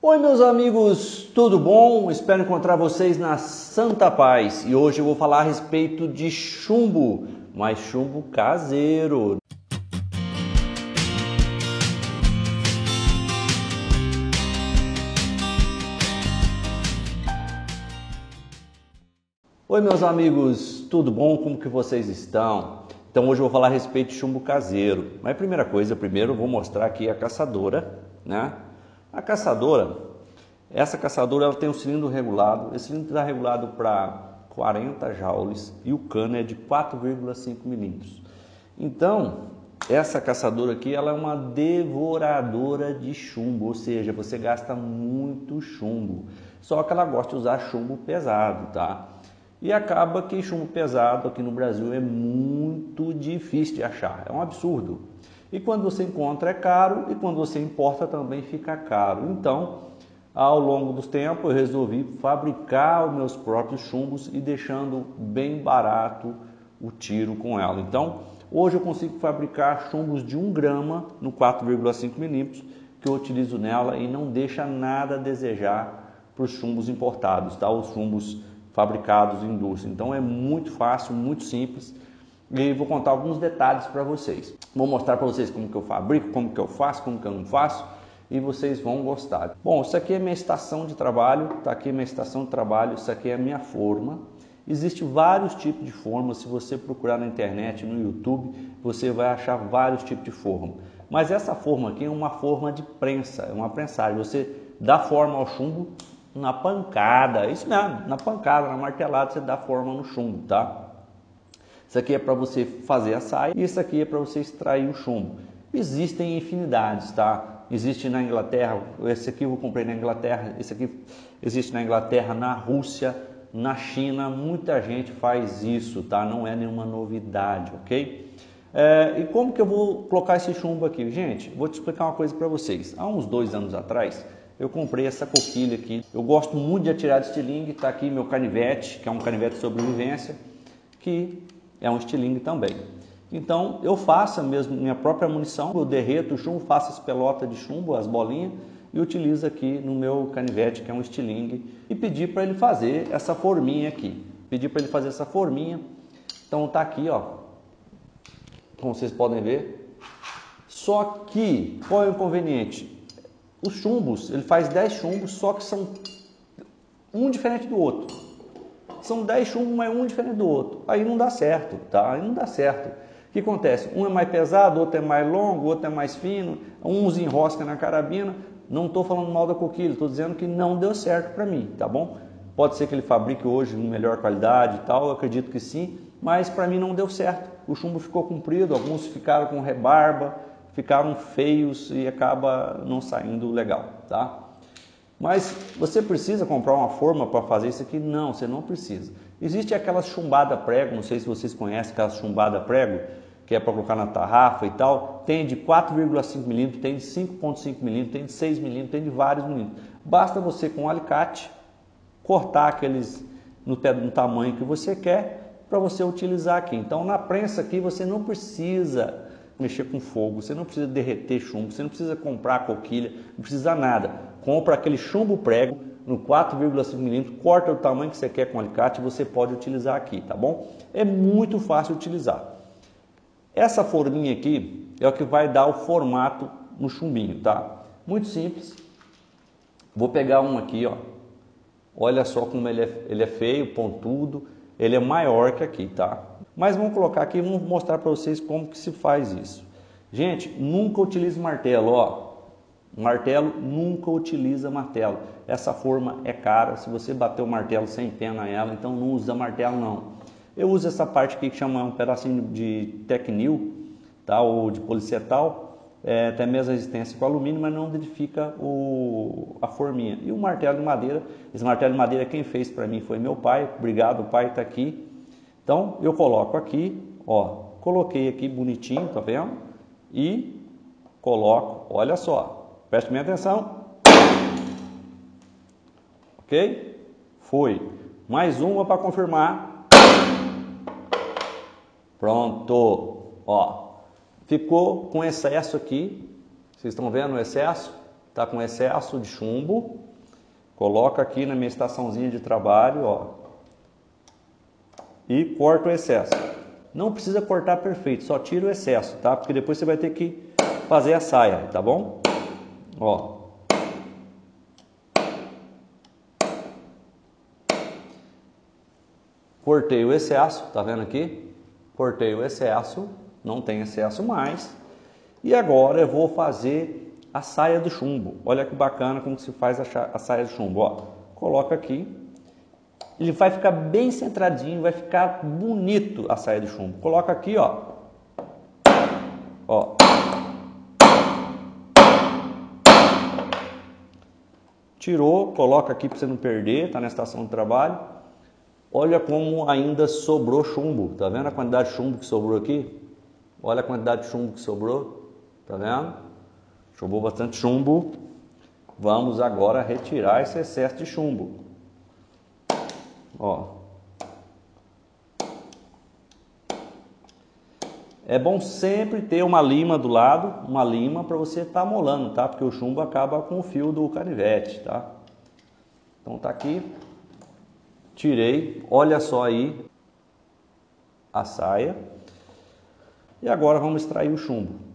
Oi, meus amigos, tudo bom? Espero encontrar vocês na Santa Paz e hoje eu vou falar a respeito de chumbo, mas chumbo caseiro. Oi, meus amigos, tudo bom? Como que vocês estão? Então hoje eu vou falar a respeito de chumbo caseiro. Mas primeira coisa, primeiro eu vou mostrar aqui a caçadora, né? A caçadora, essa caçadora ela tem um cilindro regulado, esse cilindro está regulado para 40 joules e o cano é de 4,5 milímetros. Então, essa caçadora aqui ela é uma devoradora de chumbo, ou seja, você gasta muito chumbo. Só que ela gosta de usar chumbo pesado, tá? E acaba que chumbo pesado aqui no Brasil é muito difícil de achar, é um absurdo. E quando você encontra é caro e quando você importa também fica caro. Então, ao longo dos tempos, eu resolvi fabricar os meus próprios chumbos e deixando bem barato o tiro com ela. Então, hoje eu consigo fabricar chumbos de 1 grama no 4,5 milímetros que eu utilizo nela e não deixa nada a desejar para os chumbos importados, tá? Os chumbos fabricados em indústria. Então é muito fácil, muito simples e vou contar alguns detalhes para vocês. Vou mostrar para vocês como que eu fabrico, como que eu faço, como que eu não faço e vocês vão gostar. Bom, isso aqui é minha estação de trabalho, tá aqui minha estação de trabalho, isso aqui é a minha forma. Existem vários tipos de formas, se você procurar na internet, no YouTube, você vai achar vários tipos de forma. Mas essa forma aqui é uma forma de prensa, é uma prensagem. Você dá forma ao chumbo na pancada, isso mesmo, na pancada, na martelada, você dá forma no chumbo, tá? Isso aqui é para você fazer a saia e isso aqui é para você extrair o chumbo. Existem infinidades, tá? Existe na Inglaterra, esse aqui eu comprei na Inglaterra, esse aqui existe na Inglaterra, na Rússia, na China, muita gente faz isso, tá? Não é nenhuma novidade, ok? É, e como que eu vou colocar esse chumbo aqui? Gente, vou te explicar uma coisa para vocês. Há uns dois anos atrás, eu comprei essa coquilha aqui. Eu gosto muito de atirar de estilingue, está aqui meu canivete, que é um canivete de sobrevivência, que é um estilingue também. Então eu faço mesmo minha própria munição, eu derreto o chumbo, faço as pelotas de chumbo, as bolinhas e utilizo aqui no meu canivete, que é um estilingue, e pedi para ele fazer essa forminha aqui. Pedi para ele fazer essa forminha. Então tá aqui, ó. Como vocês podem ver. Só que qual é o inconveniente? Os chumbos, ele faz 10 chumbos, só que são um diferente do outro. São 10 chumbos, mas um diferente do outro. Aí não dá certo, tá? Aí não dá certo. O que acontece? Um é mais pesado, outro é mais longo, outro é mais fino, uns enrosca na carabina. Não estou falando mal da coquilha, estou dizendo que não deu certo para mim, tá bom? Pode ser que ele fabrique hoje em melhor qualidade e tal, eu acredito que sim, mas para mim não deu certo. O chumbo ficou comprido, alguns ficaram com rebarba, ficaram feios e acaba não saindo legal, tá? Mas você precisa comprar uma forma para fazer isso aqui? Não, você não precisa. Existe aquela chumbada prego, não sei se vocês conhecem aquela chumbada prego, que é para colocar na tarrafa e tal. Tem de 4,5 milímetros, tem de 5,5 milímetros, tem de 6 milímetros, tem de vários milímetros. Basta você com um alicate cortar aqueles no, no tamanho que você quer para você utilizar aqui. Então na prensa aqui você não precisa mexer com fogo, você não precisa derreter chumbo, você não precisa comprar coquilha, não precisa nada. Compra aquele chumbo prego no 4,5 milímetros, corta o tamanho que você quer com alicate, você pode utilizar aqui, tá bom? É muito fácil utilizar. Essa forminha aqui é o que vai dar o formato no chumbinho, tá? Muito simples. Vou pegar um aqui, ó. Olha só como ele é, ele é feio, pontudo. Ele é maior que aqui, tá? Mas vamos colocar aqui, vamos mostrar para vocês como que se faz isso. Gente, nunca utilize martelo, ó. Martelo, nunca utiliza martelo. Essa forma é cara, se você bater o martelo sem pena ela, então não usa martelo não. Eu uso essa parte aqui que chama um pedacinho de Tecnil, tá? ou de policetal, é, tem a mesma resistência com alumínio, mas não danifica o, a forminha. E o martelo de madeira, esse martelo de madeira quem fez para mim foi meu pai, obrigado, pai está aqui. Então eu coloco aqui, ó, coloquei aqui bonitinho, tá vendo? E coloco, olha só, preste minha atenção. Ok? Foi. Mais uma para confirmar. Pronto. Ó, ficou com excesso aqui. Vocês estão vendo o excesso? está com excesso de chumbo, coloca aqui na minha estaçãozinha de trabalho, ó, e corta o excesso. Não precisa cortar perfeito, só tira o excesso, tá? Porque depois você vai ter que fazer a saia, tá bom? Ó. Cortei o excesso, tá vendo aqui? Cortei o excesso, não tem excesso mais. E agora eu vou fazer a saia do chumbo. Olha que bacana como se faz a saia do chumbo. Ó, coloca aqui. Ele vai ficar bem centradinho, vai ficar bonito a saia do chumbo. Coloca aqui, ó. Ó. Tirou, coloca aqui para você não perder, tá na estação de trabalho. Olha como ainda sobrou chumbo. Tá vendo a quantidade de chumbo que sobrou aqui? Olha a quantidade de chumbo que sobrou. Tá vendo? Chumbou bastante chumbo. Vamos agora retirar esse excesso de chumbo. Ó. É bom sempre ter uma lima do lado, uma lima para você estar tá molando, tá? Porque o chumbo acaba com o fio do canivete, tá? Então tá aqui. Tirei. Olha só aí a saia. E agora vamos extrair o chumbo.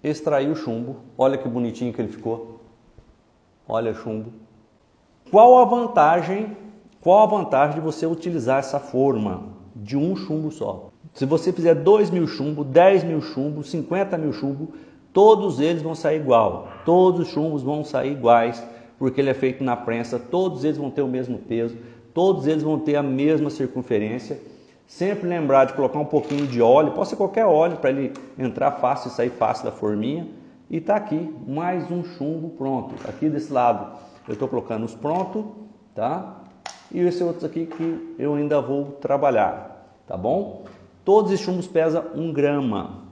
extrair o chumbo. Olha que bonitinho que ele ficou. Olha o chumbo. Qual a vantagem? Qual a vantagem de você utilizar essa forma de um chumbo só? Se você fizer 2 mil chumbo, 10 mil chumbo, 50 mil chumbo, todos eles vão sair igual. Todos os chumbos vão sair iguais, porque ele é feito na prensa, todos eles vão ter o mesmo peso, todos eles vão ter a mesma circunferência Sempre lembrar de colocar um pouquinho de óleo, pode ser qualquer óleo para ele entrar fácil e sair fácil da forminha. E tá aqui mais um chumbo pronto. Aqui desse lado eu estou colocando os prontos, tá? E esse outro aqui que eu ainda vou trabalhar, tá bom? Todos esses chumbos pesam 1 grama.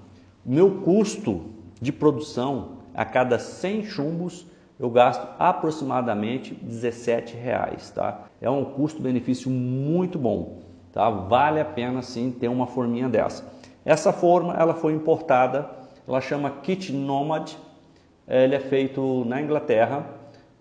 Meu custo de produção a cada 100 chumbos eu gasto aproximadamente 17 reais, tá? É um custo-benefício muito bom. Tá? Vale a pena sim ter uma forminha dessa. Essa forma ela foi importada, ela chama Kit Nomad, ele é feito na Inglaterra.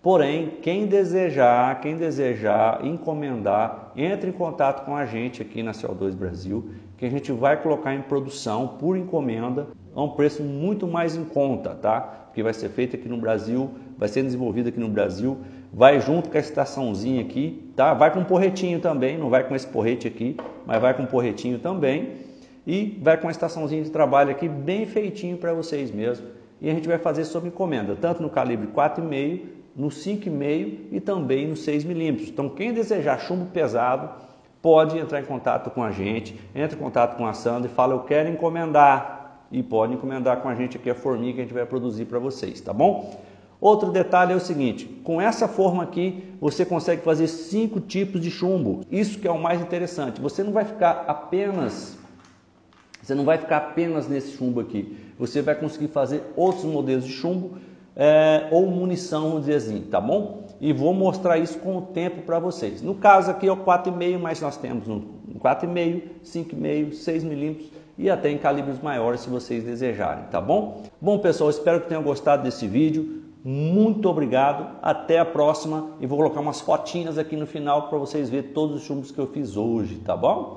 Porém, quem desejar, quem desejar encomendar, entre em contato com a gente aqui na CO2 Brasil, que a gente vai colocar em produção por encomenda a um preço muito mais em conta, tá? Porque vai ser feito aqui no Brasil, vai ser desenvolvido aqui no Brasil vai junto com a estaçãozinha aqui, tá? Vai com um porretinho também, não vai com esse porrete aqui, mas vai com um porretinho também e vai com a estaçãozinha de trabalho aqui bem feitinho para vocês mesmo. E a gente vai fazer sob encomenda, tanto no calibre 4,5, no 5,5 e também no 6 milímetros. Então, quem desejar chumbo pesado, pode entrar em contato com a gente, entre em contato com a Sandra e fala, eu quero encomendar. E pode encomendar com a gente aqui a forminha que a gente vai produzir para vocês, tá bom? Outro detalhe é o seguinte: com essa forma aqui você consegue fazer cinco tipos de chumbo. Isso que é o mais interessante. Você não vai ficar apenas você não vai ficar apenas nesse chumbo aqui. Você vai conseguir fazer outros modelos de chumbo é, ou munição, vamos dizer assim, tá bom? E vou mostrar isso com o tempo para vocês. No caso aqui é o 4,5, mas nós temos um 4,5, 5,5, 6 milímetros e até em calibres maiores se vocês desejarem, tá bom? Bom pessoal, espero que tenham gostado desse vídeo. Muito obrigado, até a próxima e vou colocar umas fotinhas aqui no final para vocês verem todos os chumbos que eu fiz hoje, tá bom?